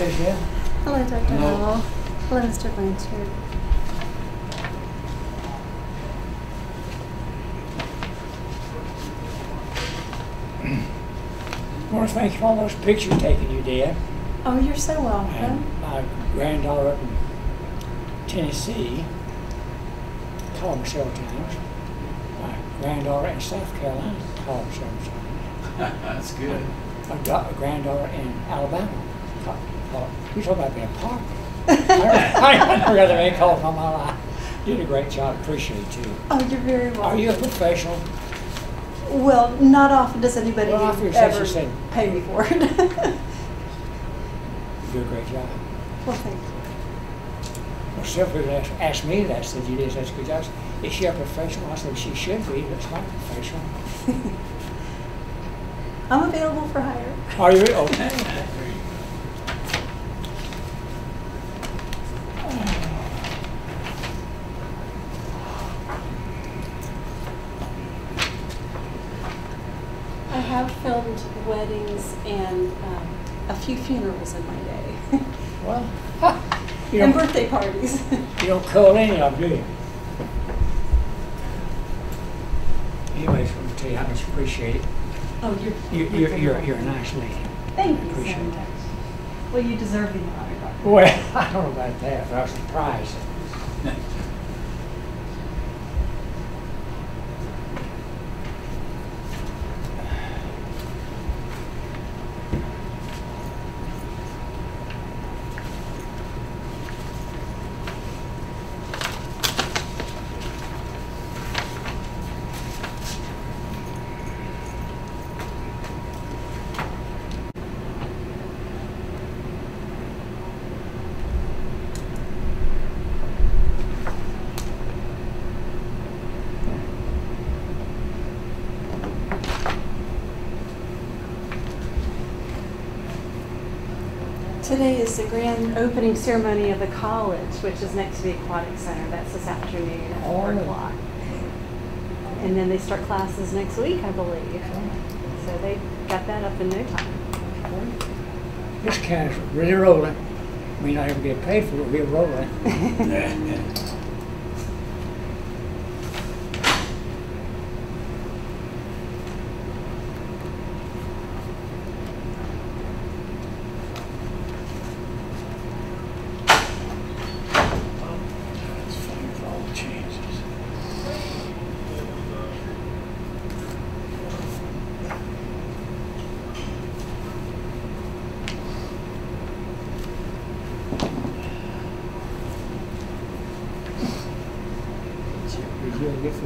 Hey, Miss Hello, Dr. Hello. Howell. Hello, Mr. Blanchard. I want to thank you for all those pictures taken you did. Oh, you're so And welcome. my granddaughter up in Tennessee, called me several times. My granddaughter in South Carolina called me several times. That's good. My da- granddaughter in Alabama called. You talk about being popular. I I never got that many calls in my life. You Did a great job. Appreciate too. Oh, you're very welcome. Are you a professional? Well, not often does anybody Well, ever said- pay me for it. You do a great job. well, thank you. Well, several people asked, asked me that, said you did such a good job. Is she a professional? I said, she should be, but it's not professional. I'm available for hire. Are you? Okay. I have filmed weddings and um, a few funerals in my day, Well, and birthday parties. you don't call any of them, do you? Anyways, let me tell you how much I appreciate it. oh, you're You, you're, you're, you're a nice lady. Thank you so appreciate it. Well, you deserve the honor. Well, I don't know about that, but I was surprised. Today is the grand opening ceremony of the college, which is next to the aquatic center. That's this afternoon at four Oh. o'clock. And then they start classes next week, I believe. So they got that up in no time. This county's really rolling. We may not ever get paid for it, we're rolling.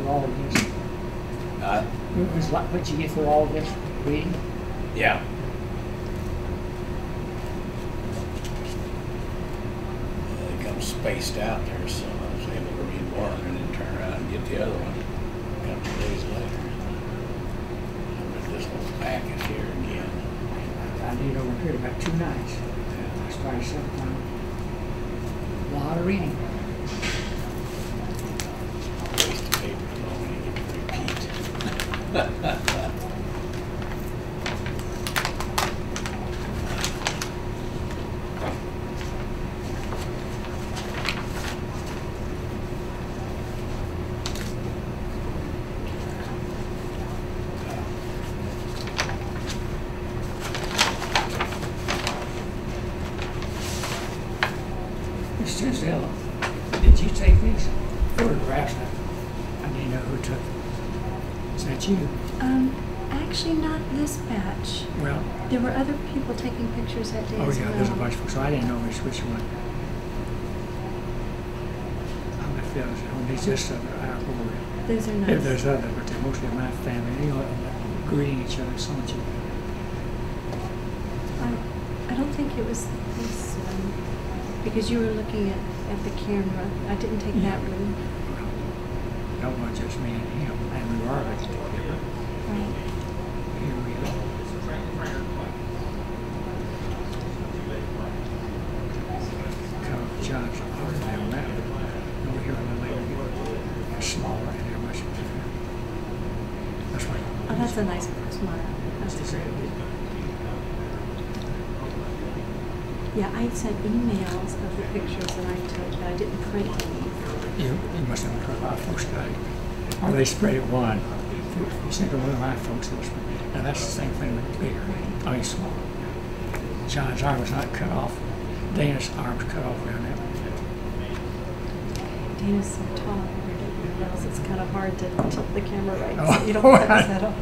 Did you ever get through all of this? Uh, It was like, what you get for all of this reading? yeah. They come spaced out there, so I was able to read one and then turn around and get the other one a couple of days later. I read this little packet here again. I did over here about two nights. I started seven times. A lot of reading. Waste of paper, you know, when you get to repeat. Miss Tisdale, did you take these photographs? I didn't know who took them. Is that you? Um, actually, not this batch. Well, There were other people taking pictures that day oh as yeah, well. there's a bunch of folks, so I didn't know which, one. I'm gonna feel, on these just of our. Those are nice. If there's other, but they're mostly my family, you know, greeting each other, so much. I, I don't think it was this one because you were looking at, at the camera. I didn't take that one. No one, just me and him, and we were like together. Right. Here we go. Kind of judge, harder than that. Over here on the later, they're smaller and they're much bigger. That's right. Oh, that's a nice smile. That's great. Yeah, I sent emails of the pictures that I took, but I didn't print any. You, you must have heard our folks got it. Or they sprayed it one. You sent it one of my folks that was, now that's the same thing with bigger, I mean small. John's arm was not cut off. Dana's arm's cut off around that. Dana's so tall, it's kind of hard to tilt the camera right, Oh. so you don't his head off.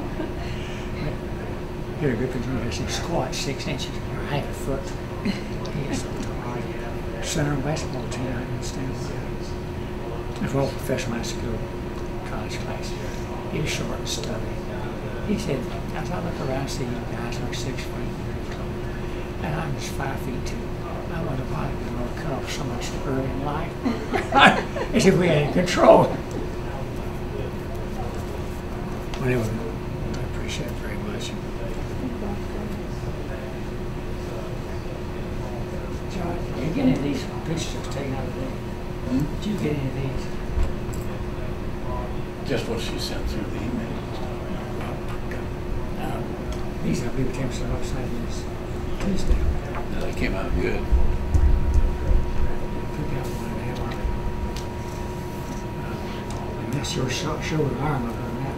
Here, a good picture, he squat six inches or half a foot. He is so tall. Center basketball team, I understand. As well, professional high school, college class. He was short and stubby. He said, as I look around, I see you guys are six feet. And I'm just five feet two. I wonder why we were cut off so much early in life. As if we had control. But anyway, I appreciate it very much. John, you get any of these pictures taken out of there? Did you get any of these? Just what she sent through the email. No. These, I believe, came from outside this Tuesday. No, they came out good. Put that one in there. Uh, And that's your show, show an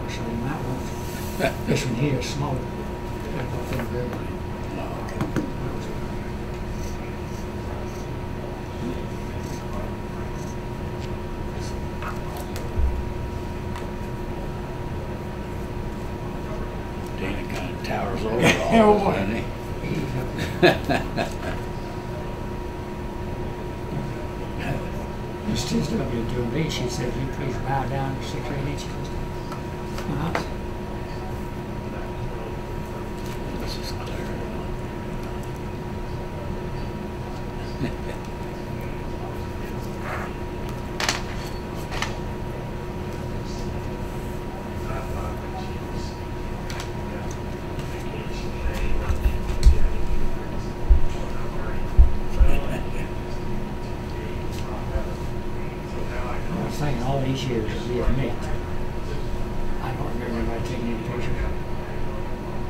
on that one, so you might want, this one here is smaller. That's what they're good. Dana kind of towers over all of us, doesn't he? Miss Tisdale to me, she said, you please bow down six or eight inches. Uh-huh. This is clear. Thinking all these years that we have met, I don't remember anybody taking any pictures.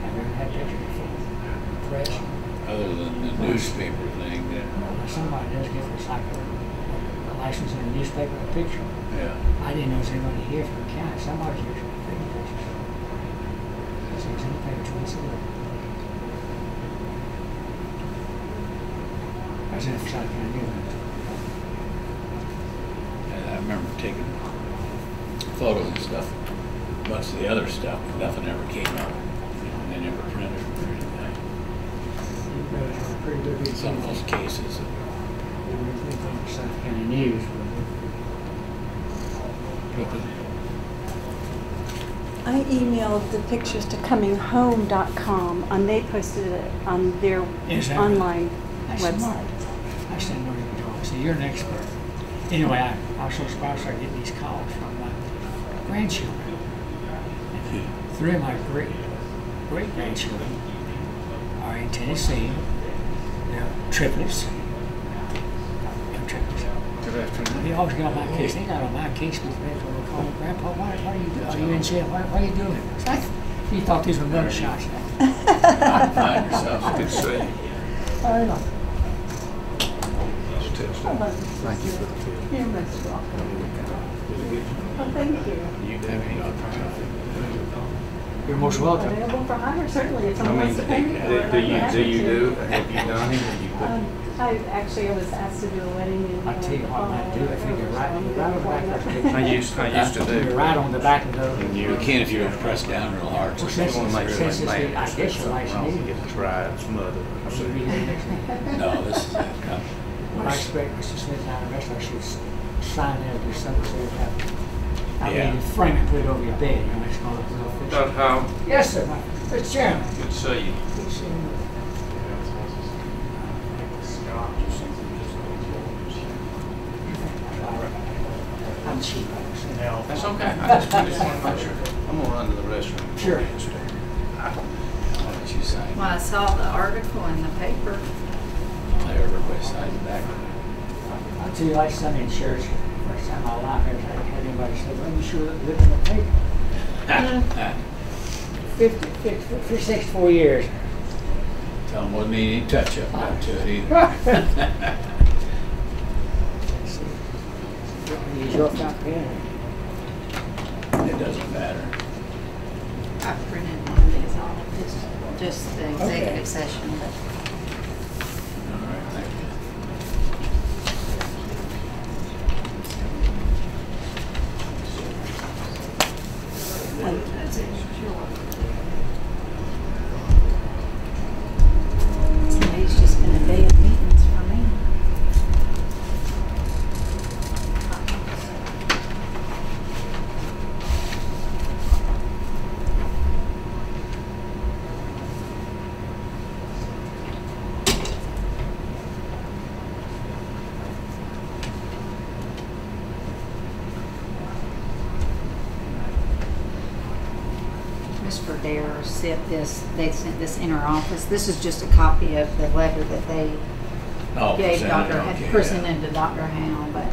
I've never had pictures before. Press, Other than the newspaper thing, that, Well, somebody does give us like a, a in a picture. yeah. I didn't know there was anybody here from the county. Somebody's here from taking pictures. So it's in the paper twice a week. I was in New And I remember taking photos and stuff. Bunch of the other stuff, nothing ever came out. Know, They never printed it or anything. You better have a pretty good big Some of those cases. Forsyth County News. I emailed the pictures to cominghome.com and they posted it on their online That's website. smart. I didn't know you were doing. So you're an expert. Anyway, I, I was so surprised I getting these calls from my grandchildren. And Three of my great great grandchildren are in Tennessee. They're triplets. They're triplets. Good afternoon. They always get on my case. They got on my case with me for a call. Grandpa, why, why are you doing? Are you in jail? Why, why are you doing it? Like, he thought these were gunshots. Find yourself. Good to see. I know. Thank you for the field. You're most welcome. Well, thank you. You have any other You're most welcome. Available for hire, certainly, if I someone mean, wants do to pay me for it. do you, do you do, have you done it? Have you put- Um, I actually, I was asked to do a wedding in. I tell you what, I do, if you can write, right on the back of the I used, I used to You're do. right on the back of the. You can if you don't press down real hard. Well, I since want to make it's, sure since like it's, the- I guess there's your last something name. get dry, it's mother. Should be here next week. No, this is it. No. Well, I expect Mr. Smith and the rest of us should s- sign there, do something so we. Uh, I Yeah. mean, frame it, put it over your bed, you know, it's gonna look real Dr. official. Howell, Yes, sir, my, Mr. Chairman. good to see you. Good seeing you. I'm cheap. That's okay, I just, I just want to make sure. I'm gonna run to the restroom. Sure. Why don't you say? Well, I saw the article in the paper. Everybody signs back. I'll tell you, like Sunday in church, first time in my life, I ever had anybody say, well, you sure live in the paper. Fifty, fifty, fifty, sixty-four years. Tell them wasn't any touch up done to it either. Let's see. You wanna Use your. It doesn't matter. I printed one of these off, just, just the Okay. executive session, but All right, thank you. that's it, sure. Today's just been a day of meetings for me. Mr. Dare sent this, they sent this in our office. This is just a copy of the letter that they Oh, gave presented, Dr., okay, had yeah. presented to Dr. Howe, but.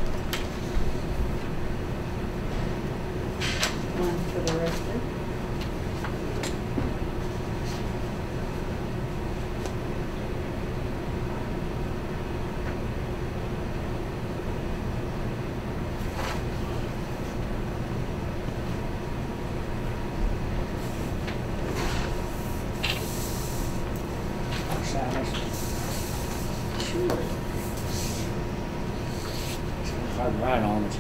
One for the record. Sign this. Sure. Write on it.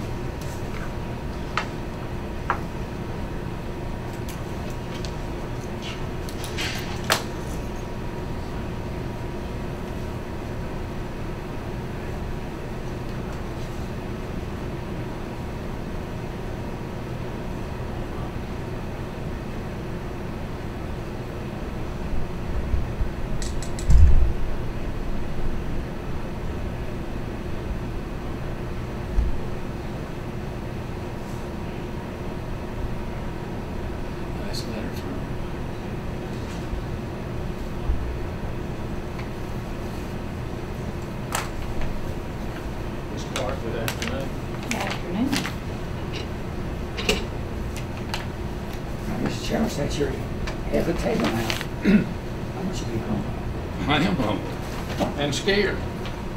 Nice letter from Mr. Clark, good afternoon. Afternoon. Now, Mr. Chairman, since you're the table now, I to be humble. I am humble and scared.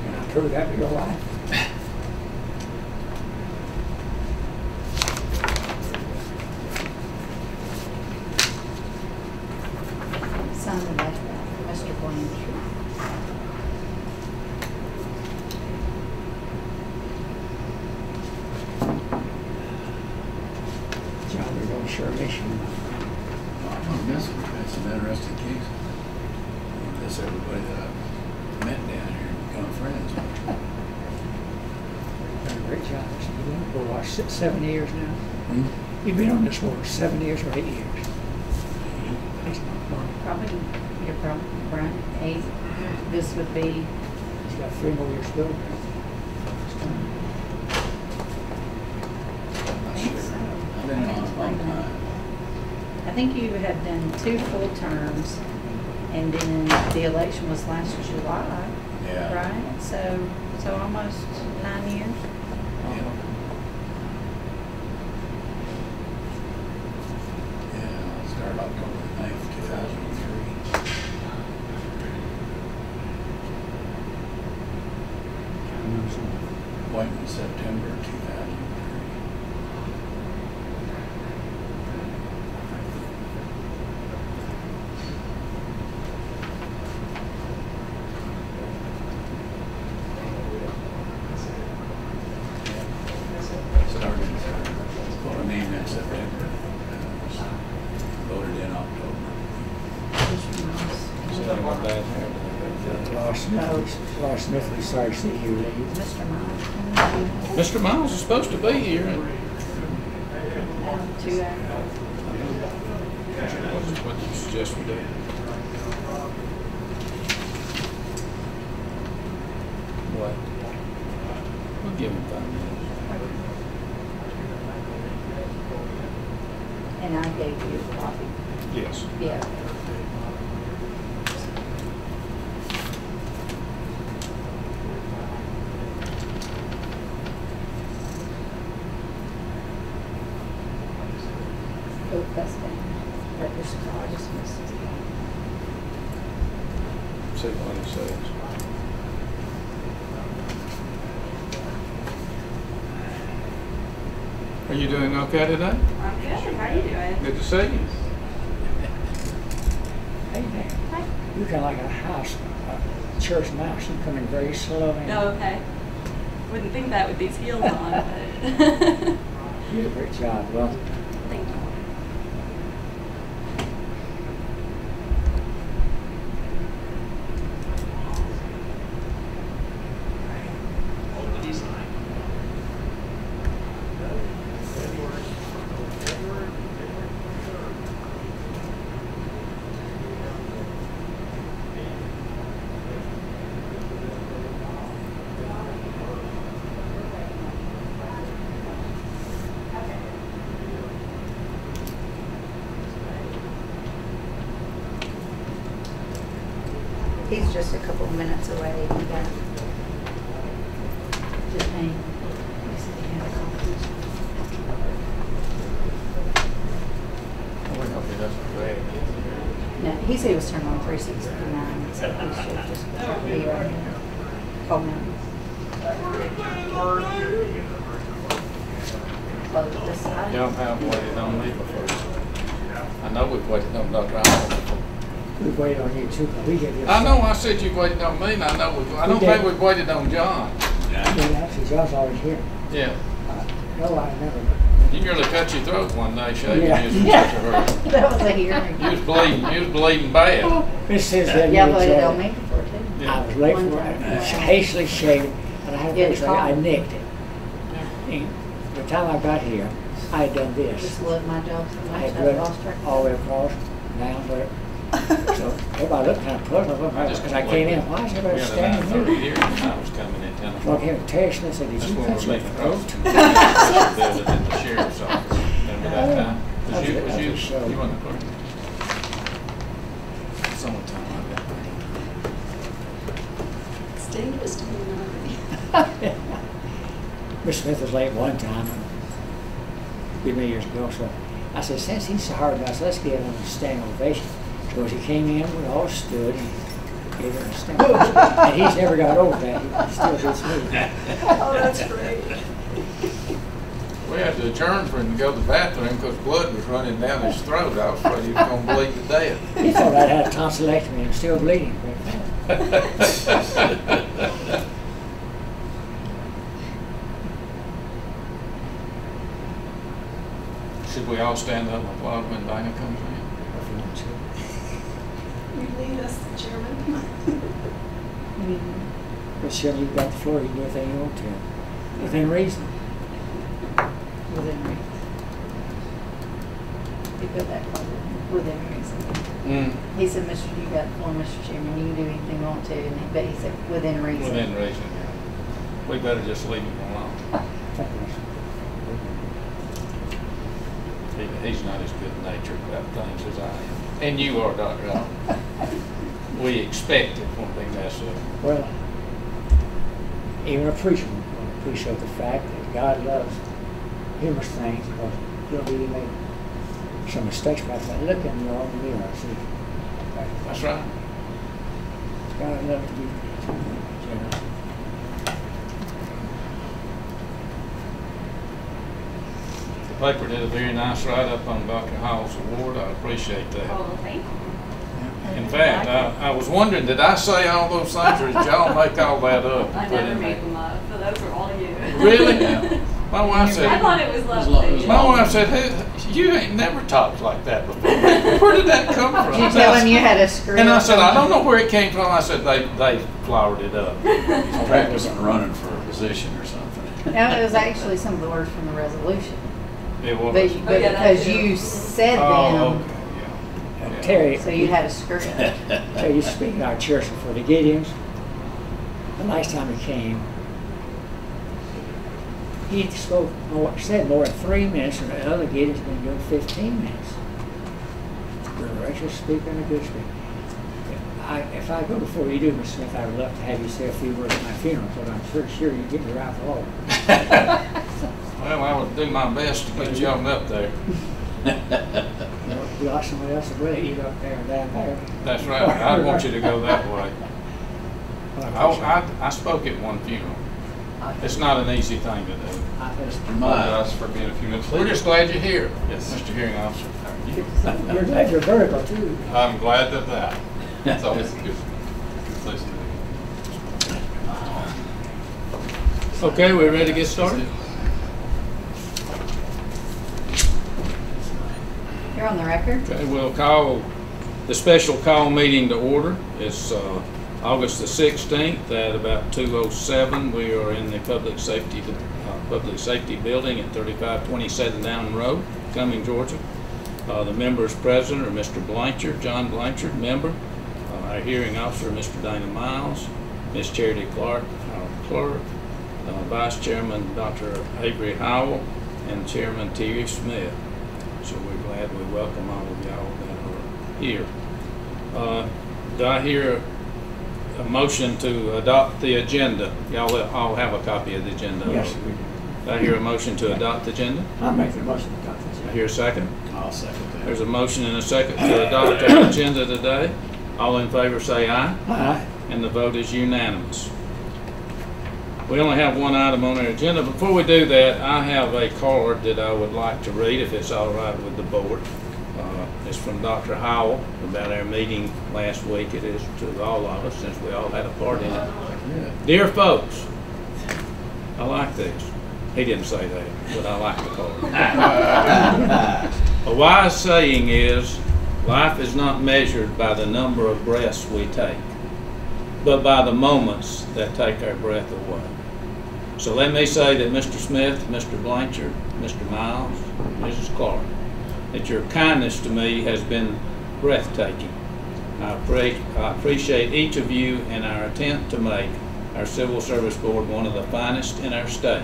Can I prove that with your life? Sign the letter for Mr. Blanchard. John, you're going to sure miss you. I'm gonna miss it. That's an interesting case. I miss everybody that I've met down here and become friends with. Done a great job. You've been on the board, what, six, seven years now? Hmm? You've been on this board seven years or eight years? That's not long. Probably, you're probably right, eight, this would be, He's got three more years to go. I'm not think sure. so. I've been on a long time. I think you had done two full terms, and then the election was last July, Yeah. right? So, so almost nine years. Yeah. Yeah, I started October ninth, two thousand and three. Appointment September two thousand and three. Started, put a name in September. uh, was Voted in October. You leave. Mr. Miles. Mr. Miles is supposed to be here. and- what do you suggest we do? What? We'll give him five minutes. And I gave you a copy. Yes. Yeah. Oh, that's down. That was, I just missed it. see what he says. Are you doing okay today? I'm good. How are you doing? Good to see you. Hey there. You kind of like a house, a church mouse. You come in very slow and Oh, okay. Wouldn't think that with these heels on, but. you did a great job. Well, Thank you. He's just a couple of minutes away. He got just me. He said he had a conference. I wonder if he doesn't drag it. No, he said he was turned on three sixty-nine, so he should just be right here. Call me. Close this side. Y'all have waited on me before. I know we've waited on Dr. Allen before. we wait on you too, 'cause we get this. I know I said you waited on me, and I know we, I don't We think we've waited on John. Yeah, actually, John's always here. Yeah. Uh, No, I never. You nearly cut your throat one day, shaking Yeah. you was in such a hurry. That was a hearing. You was bleeding, you was bleeding bad. This is that. Y'all you waited enjoy on it. me before too. I was late One for time. it, hastily shaved, and I had Yeah, a the I nicked it. And by the time I got here, I had done this. Just love my job so I much, had I run lost track. all the way across, down there. So everybody looked kind of puzzled, I just because I came in, why is We everybody had a standing nine thirty here? here, and I was coming in ten Well, o'clock. came and texted me and said, did That's you when cut we're your leaving throat? across. Building in the sheriff's office. Remember that time? Was you, a- was you, you wasn't the clerk? Summertime, I got It's dangerous to be in a. Miss Smith was late one time, a few many years ago, so I said, since he's so hard about us, let's give him a standing ovation. So as he came in, we all stood and gave him a standing ovation. And he's never got over that, he still gets me. Oh, that's great. We had to adjourn for him to go to the bathroom because blood was running down his throat. I was afraid he was gonna bleed to death. He thought I'd had a tonsillectomy and still bleeding. Should we all stand up and applaud when Dinah comes in? You lead us, Chairman. But Shirley, you've got the floor, you can do anything you want to, within reason. Within reason. You put that part within reason. Mm. He said, Mr. You got the floor, Mr. Chairman, you can do anything you want to, and he, but he said, within reason. Within reason, yeah. We better just leave him alone. He, he's not as good natured about things as I am. And you are, Dr. Allen. We expect it when we mess up. Well, even a preacher will appreciate the fact that God loves humorous things, because he'll really make some mistakes about that. Look in your own mirror, see. That's right. God loves you. General. The paper did a very nice write-up on Dr. Howell's award. I appreciate that. Oh, thank you. In fact, I, I was wondering, did I say all those things or did y'all make all that up? I put never made there? them up, but those are all you. Really? My wife said. I thought it was As long- lovely. my wife said, hey, you ain't never talked like that before. Where did that come from? Did you tell him you had a screw? And I said, I don't know where it came from. I said, they, they flowered it up. He's practicing running for a position or something. No, it was actually some of the words from the resolution. It was. But, you- Oh, yeah, because you said Oh, them, okay, yeah. Yeah. Terry, so you had a script. Terry used to speak in our church before the Gideons. The last time he came, he spoke more, said more than three minutes, and the other Gideons been doing fifteen minutes. You're a righteous speaker and a good speaker. I, if I go before you do, Miss Smith, I would love to have you say a few words at my funeral, but I'm sure, sure you get me right forward. Well, I would do my best to get you on up there. You know, somebody else that will eat up there and down there. That's right. I want you to go that way. I. Oh, I, I spoke at one funeral. It's not an easy thing to do. I just- Apologize for being a few minutes We're just glad you're here, Yes. Mr. Hearing Officer. You're glad you're vertical too. I'm glad that that. It's always a good, good place to be. Okay, we're ready to get started? You're on the record? Okay, we'll call the special call meeting to order. It's uh, August the 16th at about 2:07. We are in the Public Safety, uh, Public Safety Building at 3527 Down Road, Cumming, Georgia. Uh, The members present are Mr. Blanchard, John Blanchard, member. Uh, Our hearing officer, Mr. Dana Miles, Ms. Charity Clark, our clerk, uh, Vice Chairman Dr. Avery Howell, and Chairman Terry Smith. So we're glad we welcome all of y'all that are here. Uh, Do I hear a motion to adopt the agenda? Y'all all have a copy of the agenda? Yes, we do. Do I hear a motion to adopt the agenda? I'll make the motion to adopt this. Do I hear a second? I'll second that. There's a motion and a second to adopt our agenda today. All in favor say aye, Aye. and the vote is unanimous. We only have one item on our agenda. Before we do that, I have a card that I would like to read, if it's all right with the board. Uh, It's from Dr. Howell about our meeting last week. It is to all of us, since we all had a part in it. Good. Dear folks, I like this. He didn't say that, but I like the card. A wise saying is, life is not measured by the number of breaths we take, but by the moments that take our breath away. So let me say that Mr. Smith, Mr. Blanchard, Mr. Miles, Mrs. Clark, that your kindness to me has been breathtaking. I appre- I appreciate each of you and our attempt to make our Civil Service Board one of the finest in our state,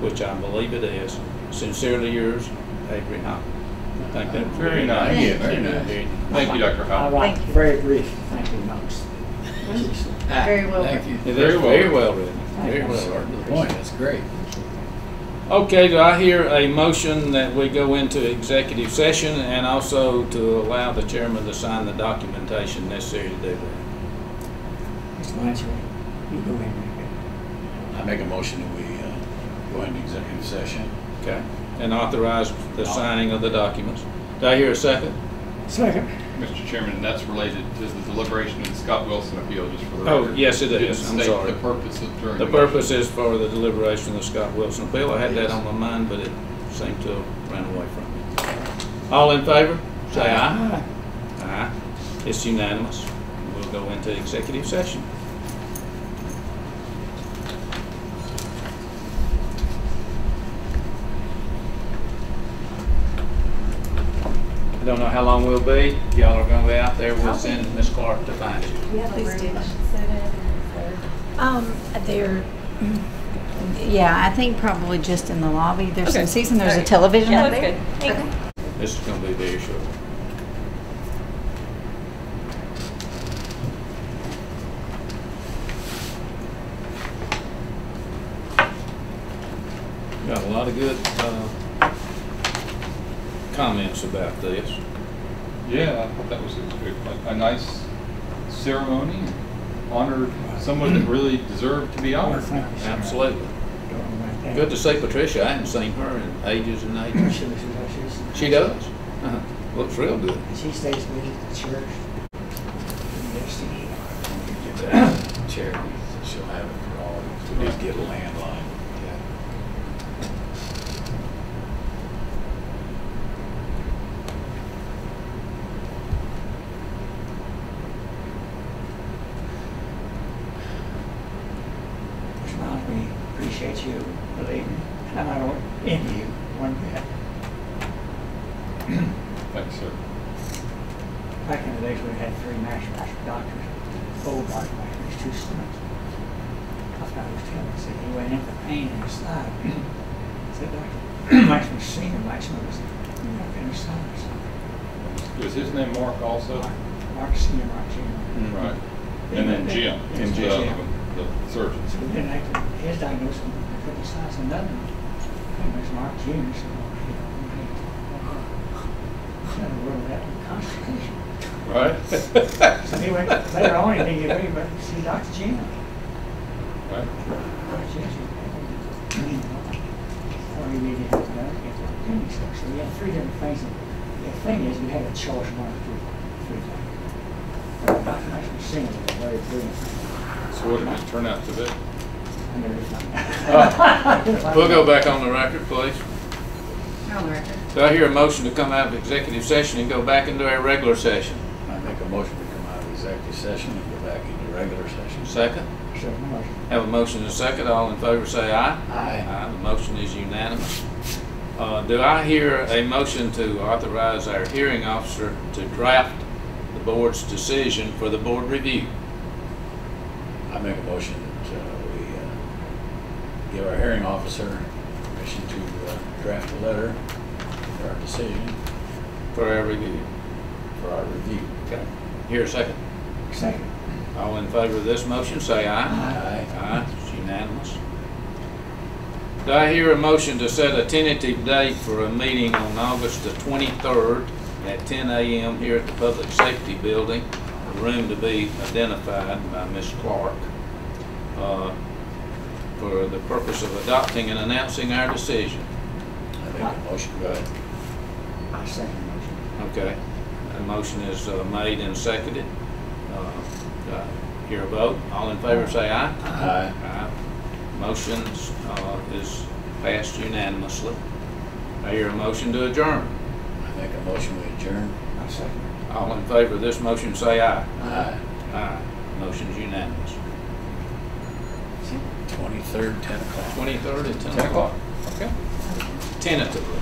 which I believe it is. Sincerely yours, Avery Howell. Thank you. that was Very nice. Yeah, very nice. Thank you, Dr. I Howell. like Thank you. very brief, thank you notes. Very well Thank you. Very well very well written, very well Short to the point, that's great. Okay, do I hear a motion that we go into executive session and also to allow the chairman to sign the documentation necessary to do that? Mr. Blanchard, you go in I make a motion that we uh, go into executive session. Okay, and authorize the signing of the documents. Do I hear a second? Second. Mr. Chairman, and that's related to the deliberation of the Scott Wilson appeal, just for the Oh, record. yes, it is. I'm sorry. The purpose of during The the motion. purpose is for the deliberation of the Scott Wilson appeal. I had that on my mind, but it seemed to have ran away from me. All in favor, say aye. Aye. Aye. It's unanimous. We'll go into executive session. Don't know how long we'll be. Y'all are gonna be out there. We'll send Miss Clark to find you. Yeah, please do. Um, they're, yeah, I think probably just in the lobby. There's some seats and there's a television Yeah, up there. good. Thank you. This is gonna be very short. Got a lot of good, uh, comments about this. Yeah, I thought that was a, a nice ceremony, honored someone that really deserved to be honored. thank you, sir. Absolutely. Don't know about that. Good to see Patricia. I haven't seen her in ages and She ages. looks like she's- She does. Uh-huh. Looks real good. She stays with at the church. Yes, she- Get charity, she'll have it for all, we need to get a landline. Mr. Miles, we appreciate you, believe me, and I don't envy you one bit. Thanks, sir. Back in the days, we had three masters, doctors, old body masters, two sons. I was telling me, said he went in for pain in his side. Said, Doctor, Maxman Senior, Maxman was in his side. Was his name Mark also? Mark Senior, Mark Junior. Mm-hmm. Right. And then Jim, And the, Jim. the surgeon. So we didn't his diagnosis, we couldn't decide another one. And it was Mark Junior, so. Said, well, that constipation. Right? So anyway, later on, he didn't get ready, but see Dr. Jim. So we have three different things. And The thing is, we had a choice one of three, three things. Uh, Not to mention singing is a very brilliant. So what did it turn out to be? And there is nothing. We'll go back on the record, please. On the record. Do I hear a motion to come out of executive session and go back into our regular session? I make a motion to come out of executive session and go back into regular session. Second? Second motion. Have a motion and a second. All in favor say aye. Aye. The motion is unanimous. Uh, Do I hear a motion to authorize our hearing officer to draft the board's decision for the board review? I make a motion that uh, we uh, give our hearing officer permission to uh, draft a letter for our decision, For our review. for our review. Okay. Here a second. Second. All in favor of this motion, say aye. Aye. Aye, it's unanimous. Do I hear a motion to set a tentative date for a meeting on August the 23rd at 10 a.m. here at the Public Safety Building, a room to be identified by Ms. Clark, uh, for the purpose of adopting and announcing our decision? I make a motion, go ahead. I second the motion. Okay, a motion is uh, made and seconded. Uh, do Hear a vote? All in favor say aye. Aye. Aye. Motion uh, is passed unanimously. I hear a motion to adjourn. I make a motion, to adjourn. I second. All in favor of this motion, say aye. Aye. Aye. Motion's unanimous. Twenty-third, ten o'clock. Twenty-third at ten o'clock. o'clock. Okay. Tentatively. Ten.